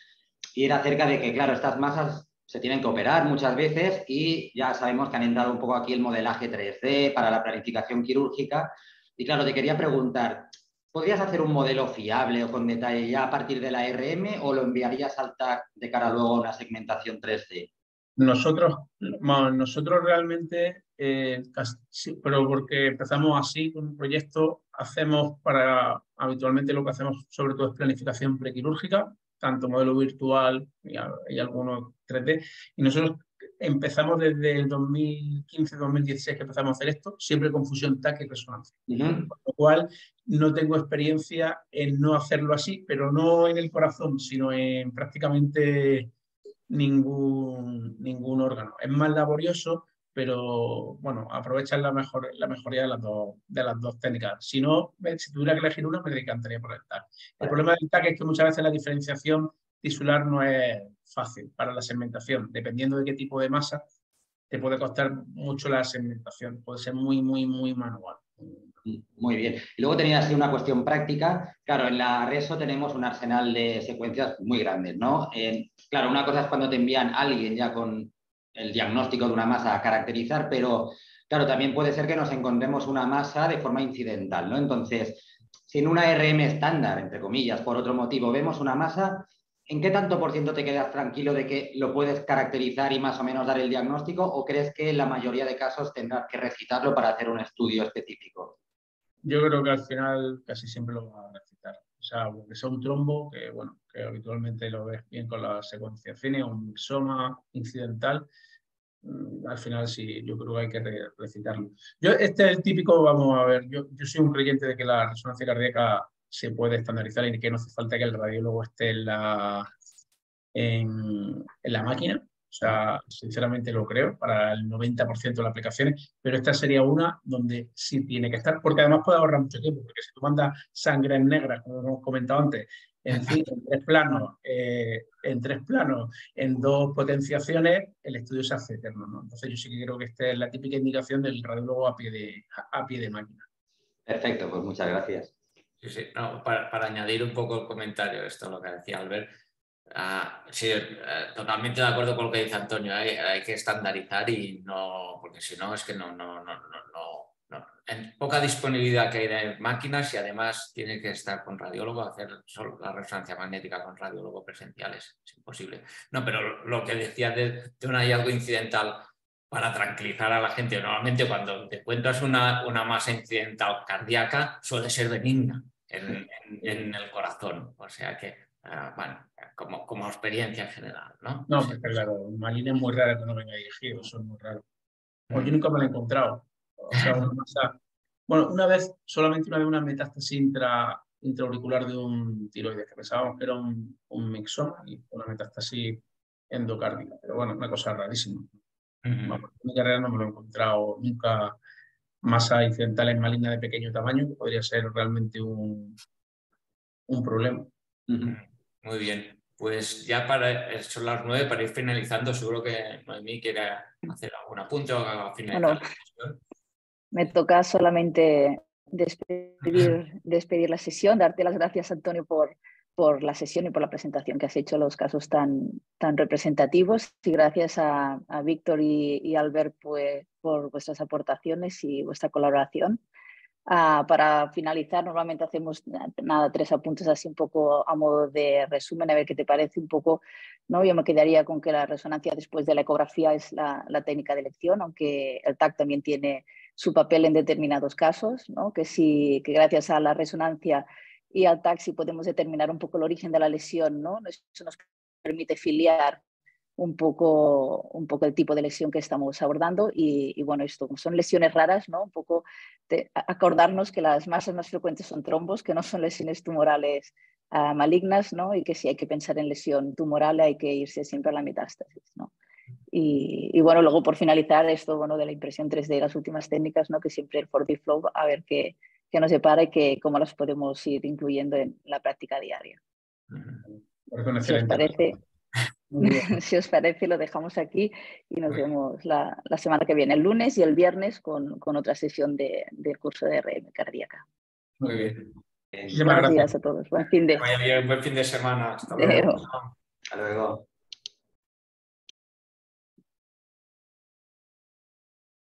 y era acerca de que, claro, estas masas se tienen que operar muchas veces y ya sabemos que han entrado un poco aquí el modelaje 3D para la planificación quirúrgica. Y claro, te quería preguntar, ¿Podrías hacer un modelo fiable o con detalle ya a partir de la RM o lo enviarías al TAC de cara luego a una segmentación 3D? Nosotros, nosotros realmente, eh, pero porque empezamos así con un proyecto, hacemos para, habitualmente lo que hacemos sobre todo es planificación prequirúrgica, tanto modelo virtual y, y algunos 3D, y nosotros empezamos desde el 2015-2016 que empezamos a hacer esto, siempre con fusión TAC y resonancia. Por lo cual no tengo experiencia en no hacerlo así, pero no en el corazón, sino en prácticamente ningún, ningún órgano. Es más laborioso, pero bueno, aprovechan la, mejor, la mejoría de las, dos, de las dos técnicas. Si no, si tuviera que elegir una, me decantaría por el TAC. El problema del TAC es que muchas veces la diferenciación tisular no es fácil para la segmentación. Dependiendo de qué tipo de masa, te puede costar mucho la segmentación. Puede ser muy, muy, muy manual. Muy bien. Y luego tenías una cuestión práctica. Claro, en la RESO tenemos un arsenal de secuencias muy grandes, ¿no? Eh, claro, una cosa es cuando te envían a alguien ya con el diagnóstico de una masa a caracterizar, pero Claro, también puede ser que nos encontremos una masa de forma incidental, ¿no? Entonces, si en una RM estándar, entre comillas, por otro motivo, vemos una masa, ¿en qué tanto por ciento te quedas tranquilo de que lo puedes caracterizar y más o menos dar el diagnóstico? ¿O crees que en la mayoría de casos tendrás que recitarlo para hacer un estudio específico? Yo creo que al final casi siempre lo va a recitar. O sea, porque sea un trombo, que bueno, que habitualmente lo ves bien con la secuenciación, un mixoma incidental, al final sí, yo creo que hay que recitarlo. Yo, este es el típico, vamos a ver, yo, yo soy un creyente de que la resonancia cardíaca se puede estandarizar y que no hace falta que el radiólogo esté en la, en, en la máquina. O sea, sinceramente lo creo para el 90% de las aplicaciones, pero esta sería una donde sí tiene que estar, porque además puede ahorrar mucho tiempo, porque si tú mandas sangre en negra, como hemos comentado antes, en fin, en tres planos, eh, en tres planos, en dos potenciaciones, el estudio se hace eterno. ¿no? Entonces yo sí que creo que esta es la típica indicación del radiólogo a pie de, a pie de máquina. Perfecto, pues muchas gracias. Sí, sí. para, para, añadir un poco el comentario, esto lo que decía Albert, Ah, sí, eh, totalmente de acuerdo con lo que dice Antonio. Hay, que estandarizar y no, porque si no es que no, no, no, no, En poca disponibilidad que hay de máquinas y además tiene que estar con radiólogo, hacer solo la resonancia magnética con radiólogo presenciales. Es imposible. No, pero lo que decía de, un hallazgo incidental para tranquilizar a la gente, normalmente cuando te encuentras una, una masa incidental cardíaca suele ser benigna en, en el corazón. O sea que Ah, bueno, como, como experiencia en general, ¿no? No, porque claro, Malina es muy rara que no venga dirigido, eso es muy raro. O yo nunca me lo he encontrado. O sea, una masa... Bueno, una vez, solamente una vez una metástasis intra, intraauricular de un tiroides, que pensábamos que era un, un mixoma y una metástasis endocárdica. Pero bueno, una cosa rarísima. en mi carrera no me lo he encontrado nunca masa incidental en maligna de pequeño tamaño, que podría ser realmente un, un problema. Muy bien. Pues ya para, son las nueve, para ir finalizando, seguro que Noemí quiere hacer algún apunte o finalizar Me toca solamente despedir, despedir la sesión, darte las gracias, Antonio, por, por la sesión y por la presentación que has hecho, los casos tan, tan representativos. Y gracias a, Víctor y, y Albert pues, por vuestras aportaciones y vuestra colaboración. Ah, para finalizar, normalmente hacemos nada, tres apuntes así un poco a modo de resumen, a ver qué te parece un poco. ¿no? Yo me quedaría con que la resonancia después de la ecografía es la, técnica de elección, aunque el TAC también tiene su papel en determinados casos, ¿no? que, sí, que gracias a la resonancia y al sí podemos determinar un poco el origen de la lesión. ¿no? Eso nos permite filiar un poco, un poco el tipo de lesión que estamos abordando y, bueno, esto son lesiones raras, ¿no? Un poco de acordarnos que las masas más frecuentes son trombos, que no son lesiones tumorales ah, malignas, ¿no? Y que si hay que pensar en lesión tumoral hay que irse siempre a la metástasis, ¿no? Y, bueno, luego por finalizar esto, bueno, de la impresión 3D, las últimas técnicas, ¿no? Que siempre el 4D Flow, a ver qué, qué nos separa y que, cómo las podemos ir incluyendo en la práctica diaria. Si os parece, si os parece, lo dejamos aquí y nos vemos la, semana que viene, el lunes y el viernes, con, otra sesión de, del curso de RM cardíaca. Muy bien. Gracias a todos. Buen fin de, buen fin de semana. Hasta luego. Hasta luego.